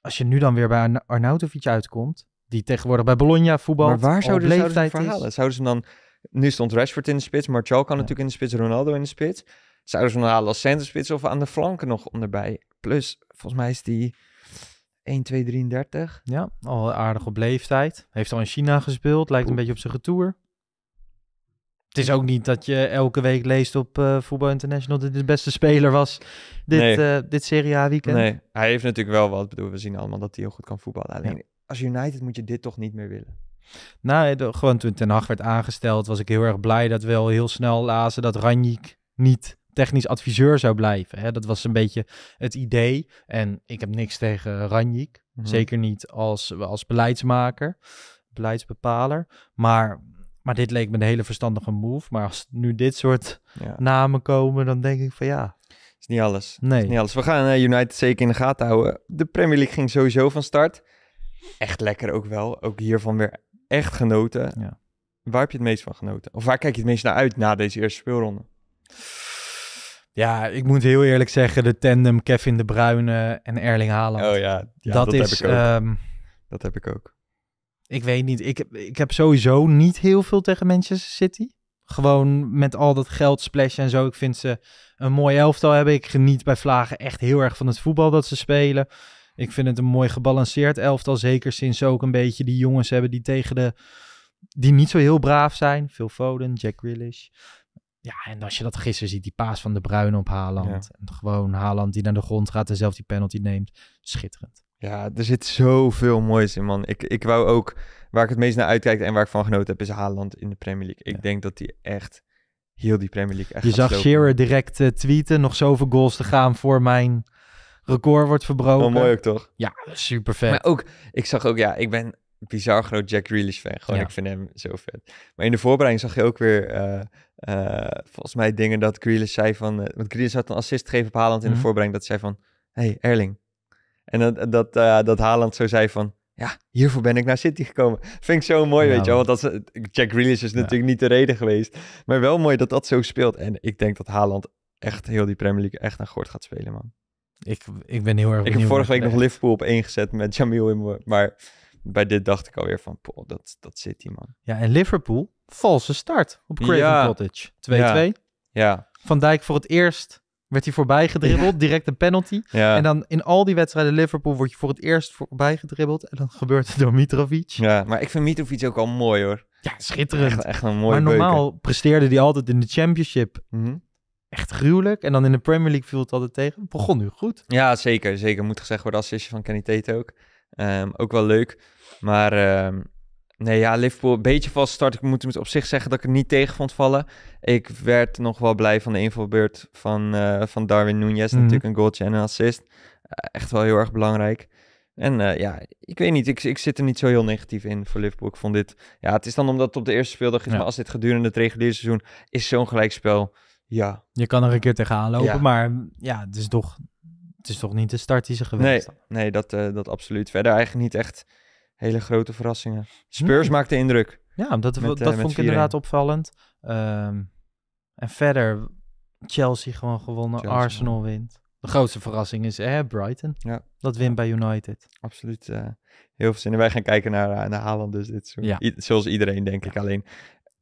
als je nu dan weer bij Arna- Arnautovic uitkomt. Die tegenwoordig bij Bologna voetbalt. maar waar zouden, zouden ze leeftijd is. verhalen? Zouden ze dan... Nu stond Rashford in de spits, Martial kan Ja. natuurlijk in de spits, Ronaldo in de spits. Zouden ze hem dan halen als centerspits of aan de flanken nog onderbij? Plus, volgens mij is die 1, 2, 33. Ja, al aardig op leeftijd. Heeft al in China gespeeld. Lijkt een Oeh. beetje op zijn retour. Het is ook niet dat je elke week leest op eh Voetbal International dat dit de beste speler was dit, Nee. eh, dit Serie A weekend. Nee, hij heeft natuurlijk wel wat. Bedoel, we zien allemaal dat hij heel goed kan voetballen. Alleen als United moet je dit toch niet meer willen. Nou, gewoon toen Ten Hag werd aangesteld, was ik heel erg blij dat we al heel snel lazen dat Ranjik niet technisch adviseur zou blijven. Hè? Dat was een beetje het idee. En ik heb niks tegen Ranjik. Mhm. Zeker niet als, als beleidsmaker, beleidsbepaler. Maar, maar dit leek me een hele verstandige move. Maar als nu dit soort Ja. namen komen, dan denk ik van ja. is niet alles. Nee. Is niet alles. We gaan eh, United zeker in de gaten houden. De Premier League ging sowieso van start. Echt lekker ook wel. Ook hiervan weer echt genoten. Ja. Waar heb je het meest van genoten? Of waar kijk je het meest naar uit na deze eerste speelronde? Ja, ik moet heel eerlijk zeggen, de tandem Kevin De Bruyne en Erling Haaland. Oh ja, ja dat, dat, is, heb ik ook. ehm, dat heb ik ook. Ik weet niet, ik, heb- ik heb sowieso niet heel veel tegen Manchester City. Gewoon met al dat geld splashen en zo. Ik vind ze een mooi elftal hebben. Ik geniet bij Vlagen echt heel erg van het voetbal dat ze spelen. Ik vind het een mooi gebalanceerd elftal. Zeker sinds ze ook een beetje die jongens hebben die tegen de... Die niet zo heel braaf zijn. Phil Foden, Jack Grealish. Ja, en als je dat gisteren ziet, die paas van De Bruyne op Haaland. En gewoon Haaland die naar de grond gaat en zelf die penalty neemt. Schitterend. Ja, er zit zoveel moois in, man. Ik, ik wou ook, waar ik het meest naar uitkijk en waar ik van genoten heb, is Haaland in de Premier League. Ik Ja. denk dat hij echt heel die Premier League echt Je zag slopen. Shearer direct eh, tweeten. Nog zoveel goals te gaan voor mijn record wordt verbroken. Wel mooi ook, toch? Ja, super vet. Maar ook, ik zag ook, ja, ik ben bizar groot Jack Grealish fan. Gewoon, Ja. ik vind hem zo vet. Maar in de voorbereiding zag je ook weer, eh, eh, volgens mij dingen dat Grealish zei van... want Grealish had een assist gegeven op Haaland in Mhm. de voorbereiding. Dat zei van, hey Erling. En dat, dat, eh, dat Haaland zo zei van... Ja, hiervoor ben ik naar City gekomen. Vind ik zo mooi, Ja, weet je wel. Want dat is, Jack Grealish is Ja. natuurlijk niet de reden geweest. Maar wel mooi dat dat zo speelt. En ik denk dat Haaland echt heel die Premier League echt naar gort gaat spelen, man. ik, ik ben heel erg Ik heb vorige week nog Liverpool op één gezet met Jamil in Maar bij dit dacht ik alweer van, poh, dat, dat hij, man. Ja, en Liverpool, valse start op Craven Ja. Cottage. 2-2. Ja, Van Dijk voor het eerst werd hij voorbij gedribbeld. Direct een penalty. ja. En dan in al die wedstrijden Liverpool word je voor het eerst voorbij gedribbeld. En dan gebeurt het door Mitrovic. Ja, ja, maar ik vind Mitrovic ook al mooi, hoor. schitterend. Echt, echt een mooie maar normaal presterde hij altijd in de Championship Mhm. echt gruwelijk. En dan in de Premier League viel het altijd tegen. Het begon nu goed. Ja, zeker. Zeker moet gezegd worden, assistje van Kenny Tate ook. Ehm, ook wel leuk. Maar ehm, nee, ja, Liverpool, een beetje vast start. Ik moet op zich zeggen dat ik het niet tegen vond vallen. Ik werd nog wel blij van de invalbeurt van, eh, van Darwin Nunez. Mhm. Natuurlijk een goaltje en een assist. Eh, echt wel heel erg belangrijk. En eh, ja, ik weet niet, ik, ik zit er niet zo heel negatief in voor Liverpool. Ik vond dit, ja, het is dan omdat het op de eerste speeldag is. Ja. Maar als dit gedurende het reguliere seizoen is zo'n gelijkspel, ja, Je kan er een keer tegenaan lopen. Ja. Maar ja, het is, toch, het is toch niet de start die ze Nee, geweest hadden. nee dat, dat absoluut. Verder eigenlijk niet echt hele grote verrassingen. Spurs Nee. maakte indruk. Ja, dat, Met, dat eh, met vond ik 4-1. inderdaad opvallend. Ehm, en verder, Chelsea gewoon gewonnen, Chelsea Arsenal wint. De grootste verrassing is hè, Brighton. Ja. Dat wint bij United. Absoluut eh, heel veel zin in. Wij gaan kijken naar, eh, naar Haaland dus dit. Ja. Zoals iedereen, denk ik. Alleen,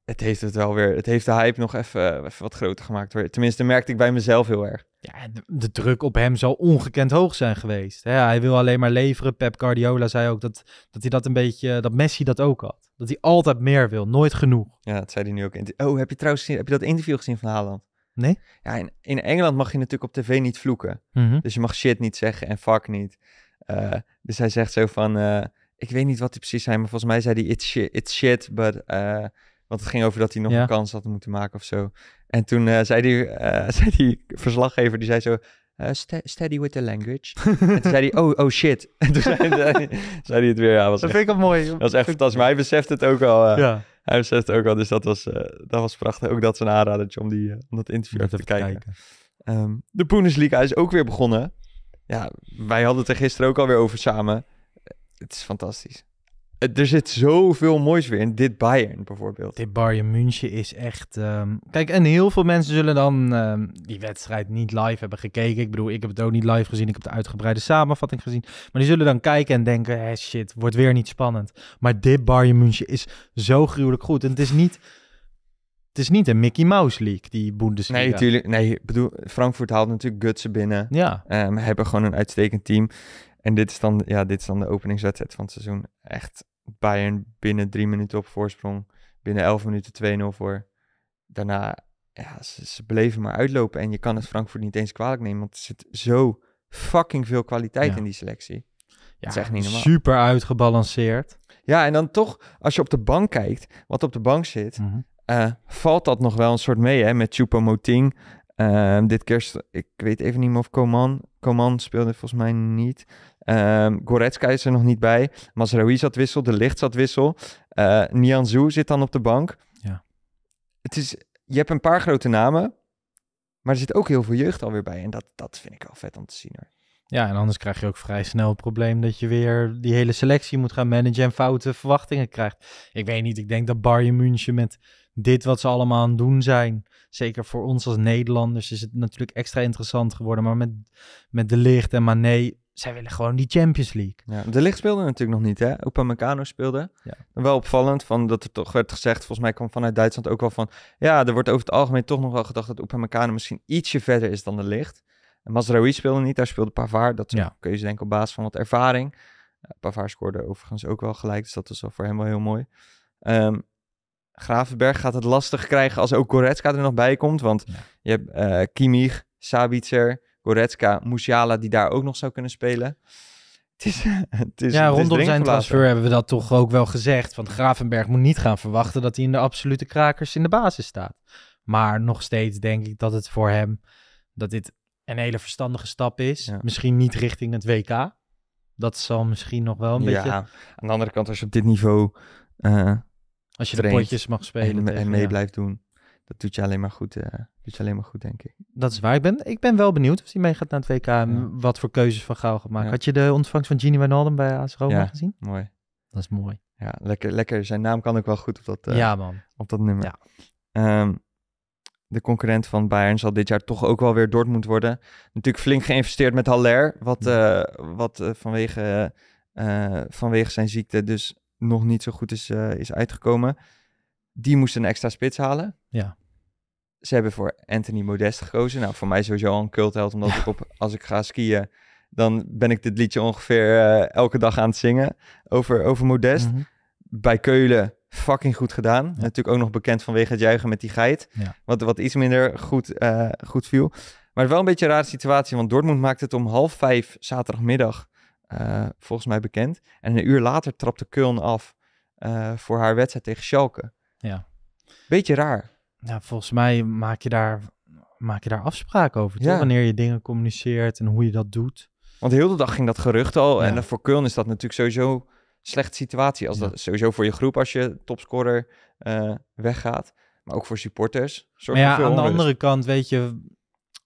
het heeft het wel weer... Het heeft de hype nog even, even wat groter gemaakt. Hoor. Tenminste, merkte ik bij mezelf heel erg. Ja, de, de druk op hem zal ongekend hoog zijn geweest. Hè, hij wil alleen maar leveren. Pep Guardiola zei ook dat, dat hij dat een beetje, dat Messi dat ook had. Dat hij altijd meer wil, nooit genoeg. Ja, dat zei hij nu ook. In oh, heb je trouwens gezien, heb je dat interview gezien van Haaland? Nee? Ja, in, in Engeland mag je natuurlijk op tv niet vloeken. Mhm. Dus je mag shit niet zeggen en fuck niet. Eh, dus hij zegt zo van, eh, ik weet niet wat hij precies zei, maar volgens mij zei hij it's shit, it's shit but, eh, want het ging over dat hij nog Ja. een kans had moeten maken of zo. En toen eh, zei, die, eh, zei die verslaggever, die zei zo, eh, steady with the language. en toen zei hij, oh, oh shit. En toen zei, zei, zei hij het weer, ja, was Dat echt, vind ik wel mooi. dat was echt fantastisch. Maar hij beseft het ook al. Ja. Hij beseft het ook al, dus dat was, dat was prachtig. Ook dat is een aanradertje om, die, om dat interview even te even kijken. Ehm, de Bundesliga is ook weer begonnen. Ja, wij hadden het er gisteren ook alweer over samen. Het is fantastisch. Er zit zoveel moois weer in. Dit Bayern bijvoorbeeld. Dit Bayern München is echt... ehm, Kijk, en heel veel mensen zullen dan ehm, die wedstrijd niet live hebben gekeken. Ik bedoel, ik heb het ook niet live gezien. Ik heb de uitgebreide samenvatting gezien. Maar die zullen dan kijken en denken... Hé, shit, wordt weer niet spannend. Maar dit Bayern München is zo gruwelijk goed. En het is niet... Het is niet een Mickey Mouse League, die Bundesliga. Nee, natuurlijk. Nee, bedoel, Frankfurt haalt natuurlijk Gutsen binnen. Ja, Ehm, hebben gewoon een uitstekend team. En dit is, dan, ja, dit is dan de openingswedstrijd van het seizoen. Echt Bayern binnen drie minuten op voorsprong. Binnen elf minuten 2-0 voor. Daarna, ja, ze, ze bleven maar uitlopen. En je kan het Frankfurt niet eens kwalijk nemen. Want er zit zo fucking veel kwaliteit Ja. in die selectie. ja is echt niet normaal. super uitgebalanceerd. Ja, en dan toch, als je op de bank kijkt, wat op de bank zit, Mhm. eh, valt dat nog wel een soort mee, hè? Met Choupo-Moting. Ehm, dit keer, st- ik weet even niet meer of Coman, Coman speelde volgens mij niet. Ehm Goretzka is er nog niet bij. Mazraoui zat wissel, De Licht zat wissel. Eh Nianzou zit dan op de bank. Ja. Het is, je hebt een paar grote namen, Maar er zit ook heel veel jeugd alweer bij. En dat, dat vind ik wel vet om te zien hoor. Ja, en anders krijg je ook vrij snel het probleem dat je weer die hele selectie moet gaan managen en foute verwachtingen krijgt. Ik weet niet, ik denk dat Bayern München met dit wat ze allemaal aan het doen zijn, zeker voor ons als Nederlanders is het natuurlijk extra interessant geworden. Maar met, met De Ligt en Mané, zij willen gewoon die Champions League. Ja, de licht speelde natuurlijk nog niet, hè? Upamecano speelde. Ja. Wel opvallend, van dat er toch werd gezegd, volgens mij kwam vanuit Duitsland ook wel van... Ja, er wordt over het algemeen toch nog wel gedacht dat Upamecano misschien ietsje verder is dan de licht. En Mazraoui speelde niet, daar speelde Pavard. Dat is Ja. een keuze denk ik op basis van wat ervaring. Uh, Pavard scoorde overigens ook wel gelijk, dus dat is wel voor hem wel heel mooi. Ehm, Gravenberg gaat het lastig krijgen als ook Goretzka er nog bij komt. Want Ja. je hebt eh Kimmich, Sabitzer, Goretzka, Musiala die daar ook nog zou kunnen spelen. Het is, het is, ja, het rondom zijn transfer hebben we dat toch ook wel gezegd. Want Gravenberg moet niet gaan verwachten dat hij in de absolute krakers in de basis staat. Maar nog steeds denk ik dat het voor hem, dat dit een hele verstandige stap is. Ja. Misschien niet richting het WK. Dat zal misschien nog wel een ja, beetje, aan de andere kant, als je op dit niveau eh, als je de potjes mag spelen. en, tegen, en mee ja. blijft doen, dat doet je alleen maar goed, doet je alleen maar goed, denk ik. Dat is waar. Ik ben, ik ben wel benieuwd of hij meegaat naar het WK wat voor keuzes Van Gaal gaat maken. Ja. Had je de ontvangst van Gini Wijnaldum bij AS Roma Ja. gezien? Mooi. Dat is mooi. Ja, lekker, lekker. Zijn naam kan ook wel goed op dat, eh, ja, man. op dat nummer. Ja. Ehm, de concurrent van Bayern zal dit jaar toch ook wel weer Dortmund worden. Natuurlijk flink geïnvesteerd met Haller, wat, eh, wat vanwege, vanwege zijn ziekte dus nog niet zo goed is, eh, is uitgekomen. Die moesten een extra spits halen. Ja. Ze hebben voor Anthony Modest gekozen. Nou, voor mij sowieso al een cultheld, omdat ik op, als ik ga skiën, dan ben ik dit liedje ongeveer eh, elke dag aan het zingen over, over Modest Mhm. bij Keulen fucking goed gedaan. Natuurlijk ook nog bekend vanwege het juichen met die geit. Ja. Wat, wat iets minder goed, eh, goed viel. Maar wel een beetje een rare situatie, want Dortmund maakte het om half vijf zaterdagmiddag eh, volgens mij bekend. En een uur later trapte Köln af eh, voor haar wedstrijd tegen Schalke. Ja. Beetje raar. Ja, volgens mij maak je daar, maak je daar afspraken over, toch? Wanneer je dingen communiceert en hoe je dat doet. Want heel de dag ging dat gerucht al. Ja. En eh, voor Köln is dat natuurlijk sowieso een slechte situatie. Als Ja. dat, sowieso voor je groep als je topscorer weggaat. Maar ook voor supporters. Zorgt Maar ja, veel aan de andere kant, weet je,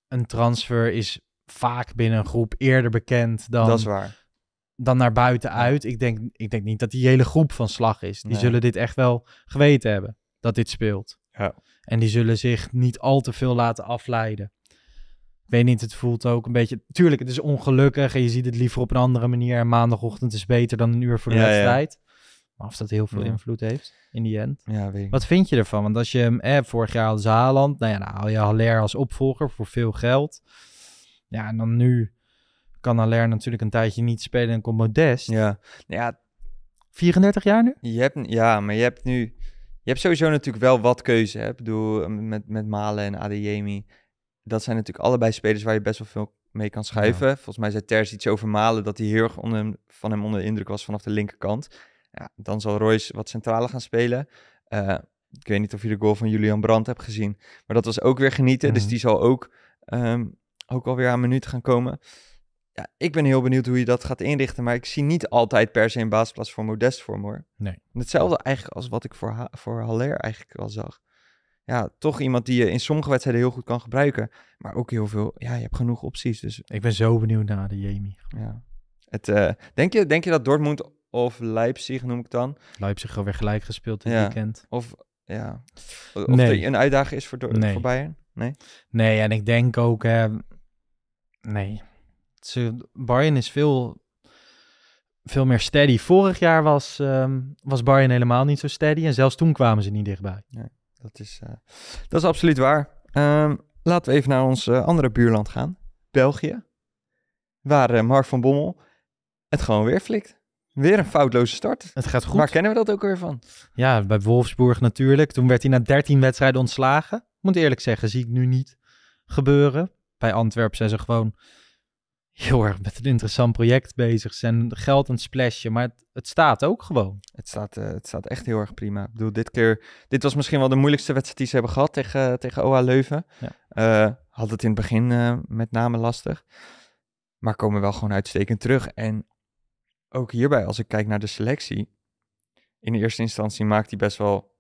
een transfer is vaak binnen een groep eerder bekend dan, Dat is waar. Dan naar buiten uit. Ik denk, ik denk niet dat die hele groep van slag is. Die Nee. zullen dit echt wel geweten hebben, dat dit speelt. Ja. En die zullen zich niet al te veel laten afleiden. Ik weet niet, het voelt ook een beetje... Tuurlijk, het is ongelukkig en je ziet het liever op een andere manier. En maandagochtend is beter dan een uur voor de Ja, ja. wedstrijd. Maar of dat heel veel invloed heeft, in die end. Ja, weet ik. Wat vind je ervan? Want als je hem, eh, vorig jaar hadden ze Haaland, nou ja, haal je Haller als opvolger voor veel geld. Ja, en dan nu kan Haller natuurlijk een tijdje niet spelen en komt Modest. Ja. ja, 34 jaar nu? je hebt, ja, maar je hebt nu... Je hebt sowieso natuurlijk wel wat keuze. Hè? Ik bedoel, eh, met, met Malen en Adeyemi. Dat zijn natuurlijk allebei spelers waar je best wel veel mee kan schuiven. Volgens mij zei Ters iets over Malen... dat hij heel erg onder hem, van hem onder de indruk was vanaf de linkerkant. Ja, dan zal Royce wat centraler gaan spelen. Eh, ik weet niet of je de goal van Julian Brandt hebt gezien. Maar dat was ook weer genieten. Dus die zal ook, ehm ook alweer aan minuten gaan komen. Ja, ik ben heel benieuwd hoe je dat gaat inrichten. Maar ik zie niet altijd per se een basisplaats voor Modest voor hoor. Nee. En Hetzelfde eigenlijk als wat ik voor, Ha- voor Haller eigenlijk al zag. Ja, toch iemand die je in sommige wedstrijden heel goed kan gebruiken. Maar ook heel veel, ja, je hebt genoeg opties. Dus Ik ben zo benieuwd naar de Jamie. ja. Het, eh, denk, je, denk je dat Dortmund of Leipzig, noem ik het dan, Leipzig alweer gelijk gespeeld dit Ja. weekend. of, ja, of Nee. er een uitdaging is voor, Nee. voor Bayern? Nee? Nee, en ik denk ook, hè, nee. Ze, Bayern is veel, veel meer steady. Vorig jaar was, ehm, was Bayern helemaal niet zo steady. En zelfs toen kwamen ze niet dichtbij. Dat is, eh, dat is absoluut waar. Ehm, laten we even naar ons eh, andere buurland gaan. België. Waar eh, Mark van Bommel het gewoon weer flikt. Weer een foutloze start. Het gaat goed. Waar kennen we dat ook weer van? Ja, bij Wolfsburg natuurlijk. Toen werd hij na 13 wedstrijden ontslagen. Moet eerlijk zeggen, zie ik nu niet gebeuren. Bij Antwerpen zijn ze gewoon heel erg met een interessant project bezig. Zijn geld aan het splashen, maar het, het staat ook gewoon. Het staat, eh, het staat echt heel erg prima. Ik bedoel, dit keer... Dit was misschien wel de moeilijkste wedstrijd die ze hebben gehad tegen, tegen OA Leuven. Ja. Eh, had het in het begin eh, met name lastig. Maar komen wel gewoon uitstekend terug. En ook hierbij, als ik kijk naar de selectie... In eerste instantie maakt hij best wel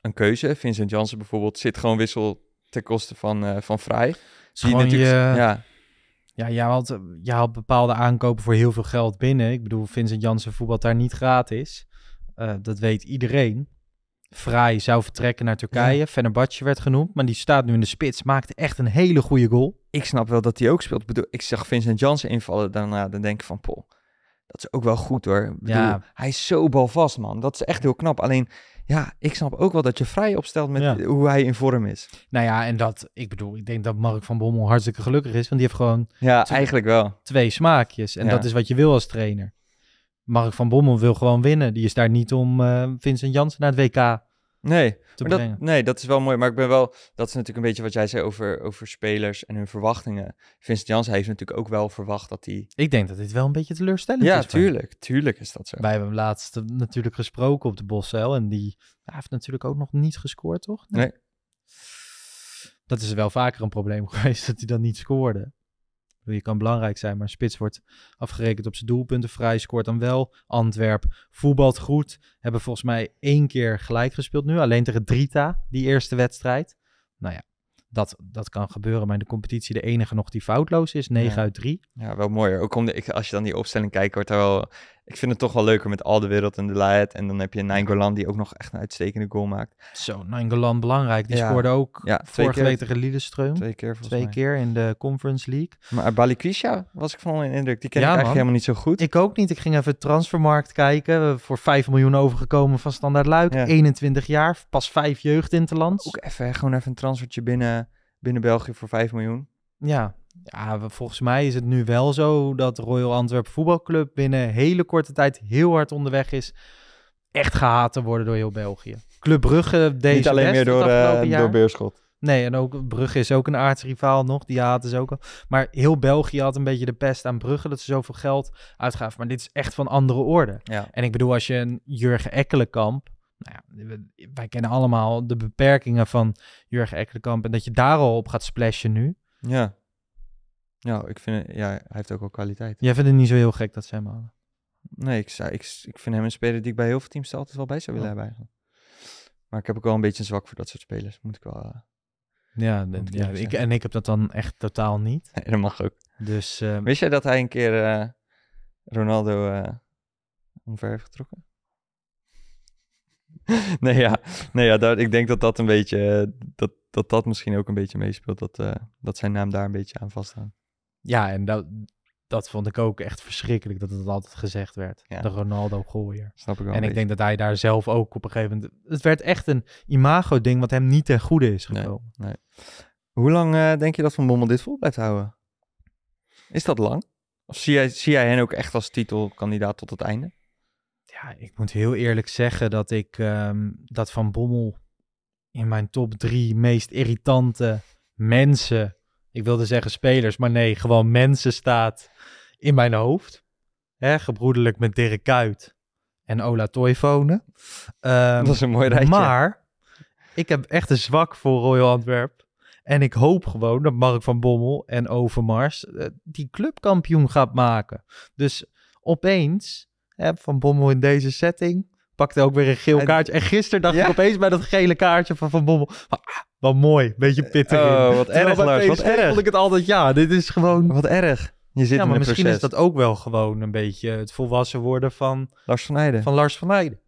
een keuze. Vincent Janssen bijvoorbeeld zit gewoon wissel ten koste van, eh van Vrij. Natuurlijk- je, ja, Ja, je haalt, je haalt bepaalde aankopen voor heel veel geld binnen. Ik bedoel, Vincent Janssen voetbalt daar niet gratis. Eh, dat weet iedereen. Vrij zou vertrekken naar Turkije. Ja. Fenerbahce werd genoemd, maar die staat nu in de spits. Maakte echt een hele goede goal. ik snap wel dat hij ook speelt. Ik, bedoel, ik zag Vincent Jansen invallen daarna. Dan denk ik van, poh, dat is ook wel goed hoor. Ik bedoel, Ja. Hij is zo balvast, man. Dat is echt heel knap. Alleen, ja, ik snap ook wel dat je vrij opstelt met Ja. hoe hij in vorm is. Nou ja, en dat, ik bedoel, ik denk dat Mark van Bommel hartstikke gelukkig is. Want die heeft gewoon Ja, Twee- eigenlijk wel. twee smaakjes. En Ja. dat is wat je wil als trainer. Mark van Bommel wil gewoon winnen. Die is daar niet om eh, Vincent Janssen naar het WK Nee, maar dat, nee, dat is wel mooi. Maar ik ben wel, dat is natuurlijk een beetje wat jij zei over, over spelers en hun verwachtingen. Vincent Jansen heeft natuurlijk ook wel verwacht dat hij... Ik denk dat dit wel een beetje teleurstellend Ja, is. hem. tuurlijk. Tuurlijk is dat zo. Wij hebben hem laatst natuurlijk gesproken op de Boscel. En die heeft natuurlijk ook nog niet gescoord, toch? Nee. Dat is wel vaker een probleem geweest, dat hij dan niet scoorde. Je kan belangrijk zijn, maar Spits wordt afgerekend op zijn doelpunten. Vrij scoort dan wel. Antwerp voetbalt goed. Hebben volgens mij één keer gelijk gespeeld nu. Alleen tegen Drita, die eerste wedstrijd. Nou ja, dat, dat kan gebeuren. Maar in de competitie de enige nog die foutloos is. 9 Ja. uit 3. Ja, wel mooi. Ook om de, ik, als je dan die opstelling kijkt, wordt er wel... Ik vind het toch wel leuker met al de wereld en de Laet. En dan heb je Nainggolan die ook nog echt een uitstekende goal maakt. Zo, Nangolan belangrijk. Die Ja. scoorde ook Ja, twee vorige keer. week tegen Lillestrøm. Twee keer volgens Twee mij. keer in de Conference League. Maar Balikwisha was ik van in indruk. Die ken Ja, ik eigenlijk man. helemaal niet zo goed. Ik ook niet. Ik ging even transfermarkt kijken. Voor 5 miljoen overgekomen van Standaard Luik. Ja. 21 jaar. Pas 5 jeugdinterlands. Ook even, gewoon even een transfertje binnen, binnen België voor 5 miljoen. Ja. Ja, volgens mij is het nu wel zo dat Royal Antwerp Voetbalclub binnen hele korte tijd heel hard onderweg is. Echt gehaat te worden door heel België. Club Brugge deze niet alleen meer door, jaar. door Beerschot. Nee, en ook Brugge is ook een aardsrivaal nog. Die haten ze ook al. Maar heel België had een beetje de pest aan Brugge dat ze zoveel geld uitgaven. Maar dit is echt van andere orde. Ja. En ik bedoel, als je een Jurgen Ekkelenkamp... Nou ja, wij kennen allemaal de beperkingen van Jurgen Ekkelenkamp... en dat je daar al op gaat splashen nu. Ja. Ja, ik vind, ja, hij heeft ook wel kwaliteit. Jij vindt het niet zo heel gek dat ze hem halen. Nee, ik, zou, ik, ik vind hem een speler die ik bij heel veel teams altijd wel bij zou willen Ja. hebben eigenlijk. Maar ik heb ook wel een beetje een zwak voor dat soort spelers. Moet ik wel... eh, Ja, de- ja ik, en ik heb dat dan echt totaal niet. nee, dat mag ook. Dus eh, Wist jij dat hij een keer eh, Ronaldo eh omver heeft getrokken? nee, ja, nee, ja daar, ik denk dat dat een beetje, dat, dat dat misschien ook een beetje meespeelt. Dat, dat zijn naam daar een beetje aan vasthoudt. Ja, en dat, dat vond ik ook echt verschrikkelijk dat het altijd gezegd werd. Ja. De Ronaldo-gooier. Snap ik wel. En ik denk dat hij daar zelf ook op een gegeven moment... Het werd echt een imago-ding wat hem niet ten goede is Nee. gekomen. beetje. Hoe lang eh, denk je dat Van Bommel dit vol blijft houden? Is dat lang? Of zie jij, zie jij hen ook echt als titelkandidaat tot het einde? Ja, ik moet heel eerlijk zeggen dat ik ehm, dat Van Bommel in mijn top drie meest irritante mensen... Ik wilde zeggen spelers, maar nee, gewoon mensen staat in mijn hoofd. Hè, gebroedelijk met Dirk Kuyt en Ola Toivonen. Ehm, dat is een mooi rijtje. Maar ik heb echt een zwak voor Royal Antwerp. En ik hoop gewoon dat Mark van Bommel en Overmars eh, die clubkampioen gaat maken. Dus opeens, hè, Van Bommel in deze setting, pakte ook weer een geel En- kaartje. En gisteren dacht Ja. ik opeens bij dat gele kaartje van Van Bommel, ah, wat mooi, beetje pittig in. Oh, wat Terwijl erg, Lars, wat erg. vond ik het altijd, ja, dit is gewoon... Wat erg. Je zit Ja, maar misschien proces. is dat ook wel gewoon een beetje het volwassen worden van, Lars van Heijden. van Lars van Heijden.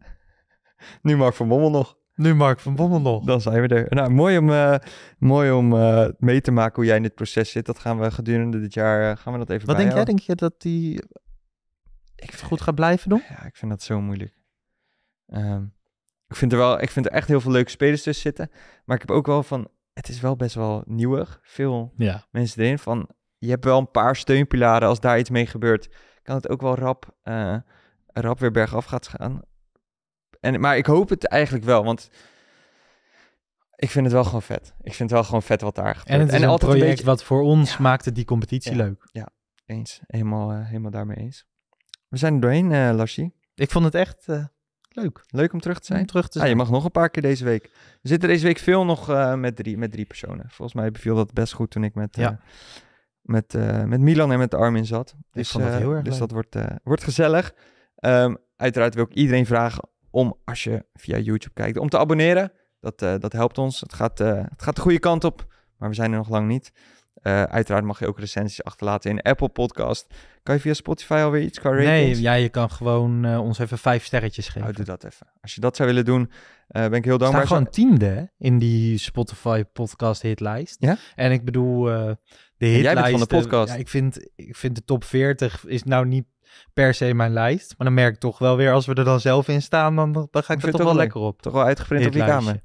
Nu Mark van Bommel nog. Nu Mark van Bommel nog. Dan zijn we er. Nou, mooi om, eh, mooi om eh, mee te maken hoe jij in dit proces zit. Dat gaan we gedurende dit jaar, eh, gaan we dat even Wat denk jij? Denk je dat die Ik vind, goed gaat blijven doen? Ja, ik vind dat zo moeilijk. Ehm, ik, vind er wel, ik vind er echt heel veel leuke spelers tussen zitten. Maar ik heb ook wel van, het is wel best wel nieuwig. Veel Ja. mensen erin van, je hebt wel een paar steunpilaren. Als daar iets mee gebeurt, kan het ook wel rap, eh, rap weer bergaf gaat gaan. En, maar ik hoop het eigenlijk wel, want ik vind het wel gewoon vet. Ik vind het wel gewoon vet wat daar gebeurt. En het is een altijd project beetje wat voor ons Ja. maakte die competitie Ja. leuk. eens. Helemaal, eh, helemaal daarmee eens. We zijn er doorheen, eh Larsie. Ik vond het echt leuk Leuk om terug te zijn. om terug te Ah, zijn. je mag nog een paar keer deze week. We zitten deze week veel nog eh, met, drie, met drie personen. Volgens mij beviel dat best goed toen ik met, Ja. eh, met, eh, met Milan en met Armin zat. Dus, vond dat heel erg Dus leuk. dat wordt, wordt gezellig. Ehm, uiteraard wil ik iedereen vragen om, als je via YouTube kijkt, om te abonneren. Dat, dat helpt ons. Het gaat, het gaat de goede kant op. maar we zijn er nog lang niet. Uh, uiteraard mag je ook recensies achterlaten in Apple Podcast. Kan je via Spotify alweer iets qua ratings? Nee, ja, je kan gewoon uh, ons even vijf sterretjes geven. Oh, doe dat even. Als je dat zou willen doen, uh, ben ik heel dankbaar. We gewoon tiende in die Spotify podcast hitlijst. Ja? En ik bedoel, de hitlijst... Jij bent van de podcast. Ja, ik, vind, ik vind de top 40 is nou niet per se mijn lijst. Maar dan merk ik toch wel weer, als we er dan zelf in staan, dan, dan ga ik er toch wel lekker op. Toch wel uitgeprint op je kamer.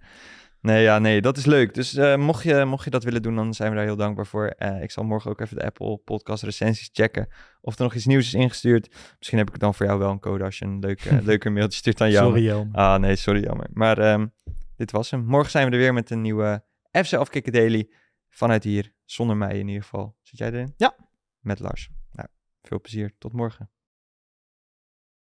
Nee, ja, nee, dat is leuk. Dus uh, mocht, je, mocht je dat willen doen, dan zijn we daar heel dankbaar voor. Uh, ik zal morgen ook even de Apple podcast recensies checken. Of er nog iets nieuws is ingestuurd. Misschien heb ik dan voor jou wel een code als je een leuk, uh, leuker mailtje stuurt aan jou. Sorry, jammer. Ah, nee, sorry, jammer. Maar um, dit was hem. Morgen zijn we er weer met een nieuwe FC Afkikken Daily. Vanuit hier, zonder mij in ieder geval. Zit jij erin? Ja. Met Lars. Nou, veel plezier. Tot morgen.